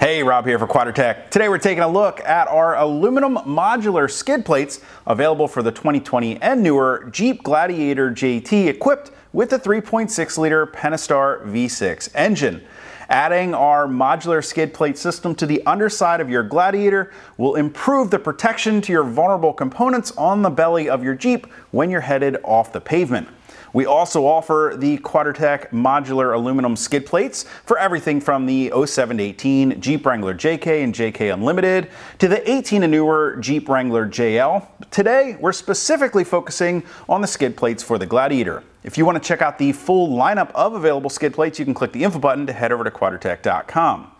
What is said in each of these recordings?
Hey, Rob here for Quadratec. Today we're taking a look at our aluminum modular skid plates available for the 2020 and newer Jeep Gladiator JT equipped with the 3.6 liter Pentastar V6 engine. Adding our modular skid plate system to the underside of your Gladiator will improve the protection to your vulnerable components on the belly of your Jeep when you're headed off the pavement. We also offer the Quadratec modular aluminum skid plates for everything from the 07 to 18 Jeep Wrangler JK and JK Unlimited to the 18 and newer Jeep Wrangler JL. Today, we're specifically focusing on the skid plates for the Gladiator. If you want to check out the full lineup of available skid plates, you can click the info button to head over to quadratec.com.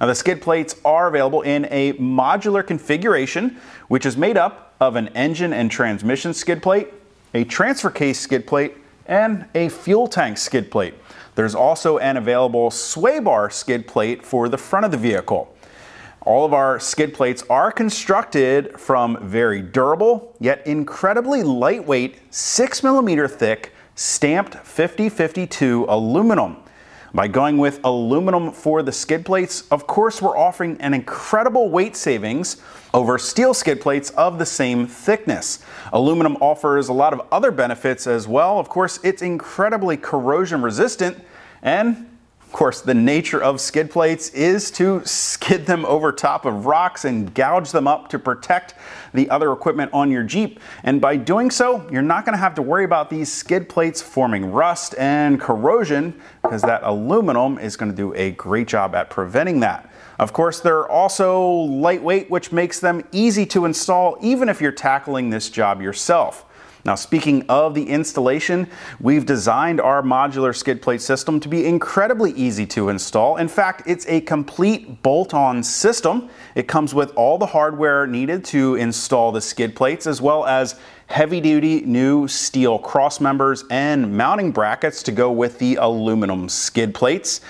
Now, the skid plates are available in a modular configuration, which is made up of an engine and transmission skid plate, a transfer case skid plate, and a fuel tank skid plate. There's also an available sway bar skid plate for the front of the vehicle. All of our skid plates are constructed from very durable, yet incredibly lightweight, 6 millimeter thick, stamped 5052 aluminum. By going with aluminum for the skid plates, of course we're offering an incredible weight savings over steel skid plates of the same thickness. Aluminum offers a lot of other benefits as well. Of course, it's incredibly corrosion resistant and of course, the nature of skid plates is to skid them over top of rocks and gouge them up to protect the other equipment on your Jeep. And by doing so, you're not gonna have to worry about these skid plates forming rust and corrosion because that aluminum is gonna do a great job at preventing that. Of course, they're also lightweight, which makes them easy to install even if you're tackling this job yourself. Now, speaking of the installation, we've designed our modular skid plate system to be incredibly easy to install. In fact, it's a complete bolt-on system. It comes with all the hardware needed to install the skid plates, as well as heavy-duty new steel cross members and mounting brackets to go with the aluminum skid plates.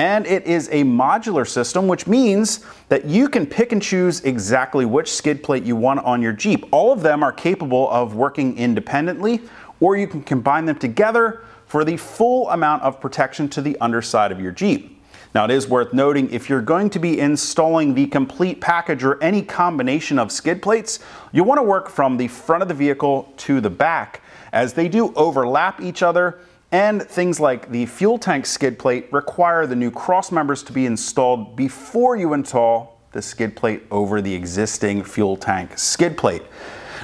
And it is a modular system, which means that you can pick and choose exactly which skid plate you want on your Jeep. All of them are capable of working independently, or you can combine them together for the full amount of protection to the underside of your Jeep. Now it is worth noting if you're going to be installing the complete package or any combination of skid plates, you'll want to work from the front of the vehicle to the back as they do overlap each other and things like the fuel tank skid plate require the new cross members to be installed before you install the skid plate over the existing fuel tank skid plate.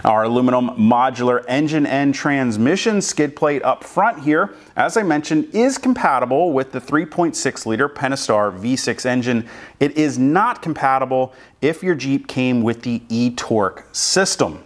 Our aluminum modular engine and transmission skid plate up front here, as I mentioned, is compatible with the 3.6 liter Pentastar V6 engine. It is not compatible if your Jeep came with the e-torque system.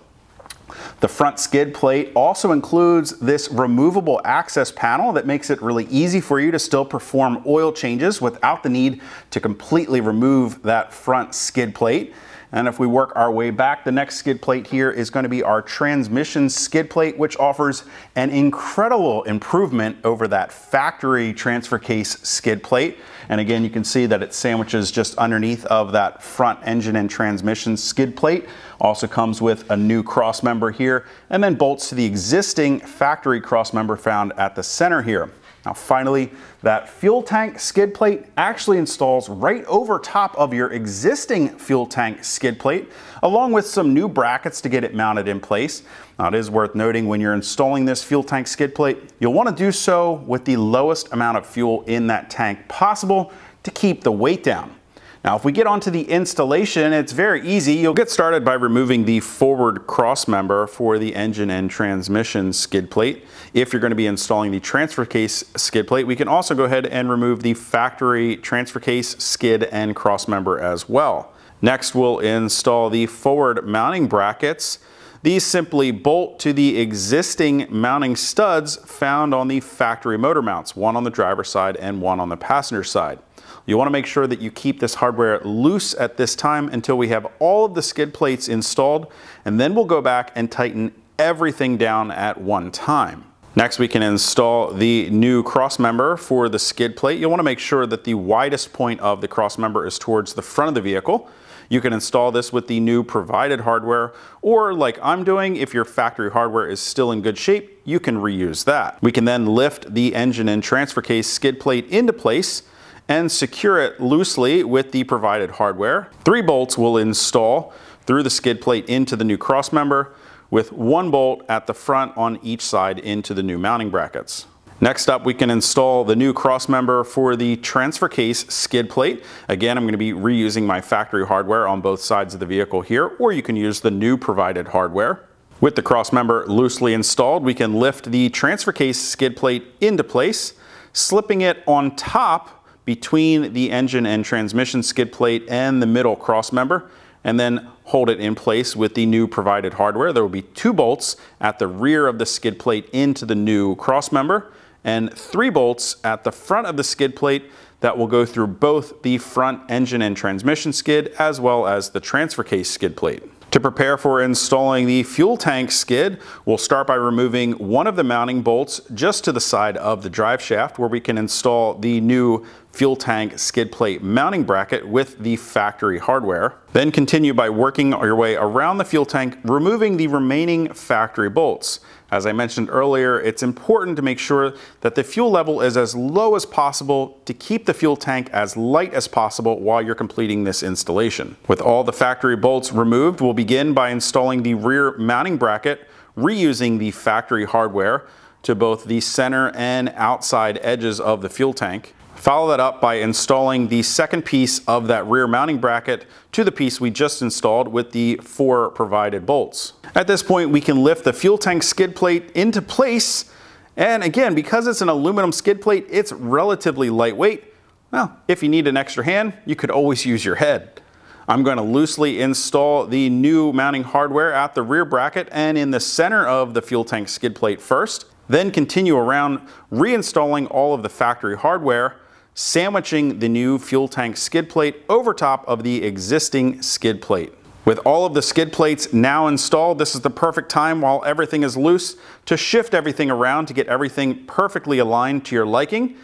The front skid plate also includes this removable access panel that makes it really easy for you to still perform oil changes without the need to completely remove that front skid plate. And if we work our way back, the next skid plate here is going to be our transmission skid plate, which offers an incredible improvement over that factory transfer case skid plate. And again, you can see that it sandwiches just underneath of that front engine and transmission skid plate. Also comes with a new cross member here and then bolts to the existing factory cross member found at the center here. Now finally, that fuel tank skid plate actually installs right over top of your existing fuel tank skid plate, along with some new brackets to get it mounted in place. Now it is worth noting when you're installing this fuel tank skid plate, you'll want to do so with the lowest amount of fuel in that tank possible to keep the weight down. Now, if we get onto the installation, it's very easy. You'll get started by removing the forward cross member for the engine and transmission skid plate. If you're going to be installing the transfer case skid plate, we can also go ahead and remove the factory transfer case skid and cross member as well. Next, we'll install the forward mounting brackets. These simply bolt to the existing mounting studs found on the factory motor mounts, one on the driver's side and one on the passenger side. You want to make sure that you keep this hardware loose at this time until we have all of the skid plates installed, and then we'll go back and tighten everything down at one time. Next, we can install the new cross member for the skid plate. You'll want to make sure that the widest point of the cross member is towards the front of the vehicle. You can install this with the new provided hardware, or like I'm doing, if your factory hardware is still in good shape, you can reuse that. We can then lift the engine and transfer case skid plate into place and secure it loosely with the provided hardware. Three bolts will install through the skid plate into the new crossmember with one bolt at the front on each side into the new mounting brackets. Next up, we can install the new crossmember for the transfer case skid plate. Again, I'm going to be reusing my factory hardware on both sides of the vehicle here, or you can use the new provided hardware. With the crossmember loosely installed, we can lift the transfer case skid plate into place, slipping it on top between the engine and transmission skid plate and the middle crossmember, and then hold it in place with the new provided hardware. There will be two bolts at the rear of the skid plate into the new crossmember and three bolts at the front of the skid plate that will go through both the front engine and transmission skid as well as the transfer case skid plate. To prepare for installing the fuel tank skid, we'll start by removing one of the mounting bolts just to the side of the drive shaft where we can install the new fuel tank skid plate mounting bracket with the factory hardware. Then continue by working your way around the fuel tank, removing the remaining factory bolts. As I mentioned earlier, it's important to make sure that the fuel level is as low as possible to keep the fuel tank as light as possible while you're completing this installation. With all the factory bolts removed, we'll begin by installing the rear mounting bracket, reusing the factory hardware to both the center and outside edges of the fuel tank. Follow that up by installing the second piece of that rear mounting bracket to the piece we just installed with the four provided bolts. At this point, we can lift the fuel tank skid plate into place. And again, because it's an aluminum skid plate, it's relatively lightweight. Well, if you need an extra hand, you could always use your head. I'm going to loosely install the new mounting hardware at the rear bracket and in the center of the fuel tank skid plate first. Then continue around reinstalling all of the factory hardware sandwiching the new fuel tank skid plate over top of the existing skid plate. With all of the skid plates now installed, this is the perfect time while everything is loose to shift everything around to get everything perfectly aligned to your liking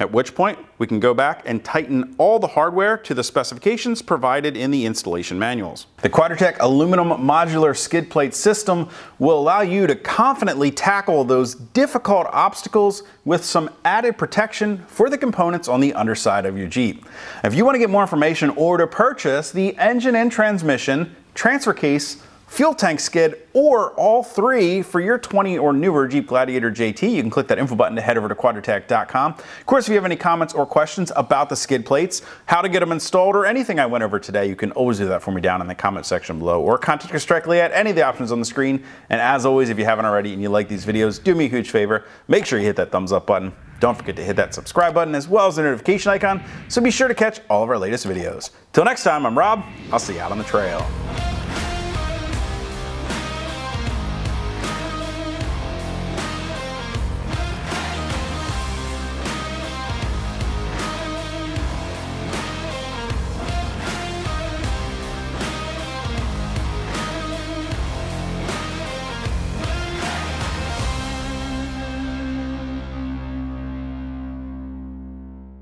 at which point we can go back and tighten all the hardware to the specifications provided in the installation manuals. The Quadratec aluminum modular skid plate system will allow you to confidently tackle those difficult obstacles with some added protection for the components on the underside of your Jeep. If you want to get more information or to purchase the engine and transmission, transfer case, fuel tank skid, or all three for your 20 or newer Jeep Gladiator JT. You can click that info button to head over to quadratec.com. Of course, if you have any comments or questions about the skid plates, how to get them installed, or anything I went over today, you can always do that for me down in the comment section below, or contact us directly at any of the options on the screen. And as always, if you haven't already and you like these videos, do me a huge favor. Make sure you hit that thumbs up button. Don't forget to hit that subscribe button as well as the notification icon, so be sure to catch all of our latest videos. Till next time, I'm Rob. I'll see you out on the trail.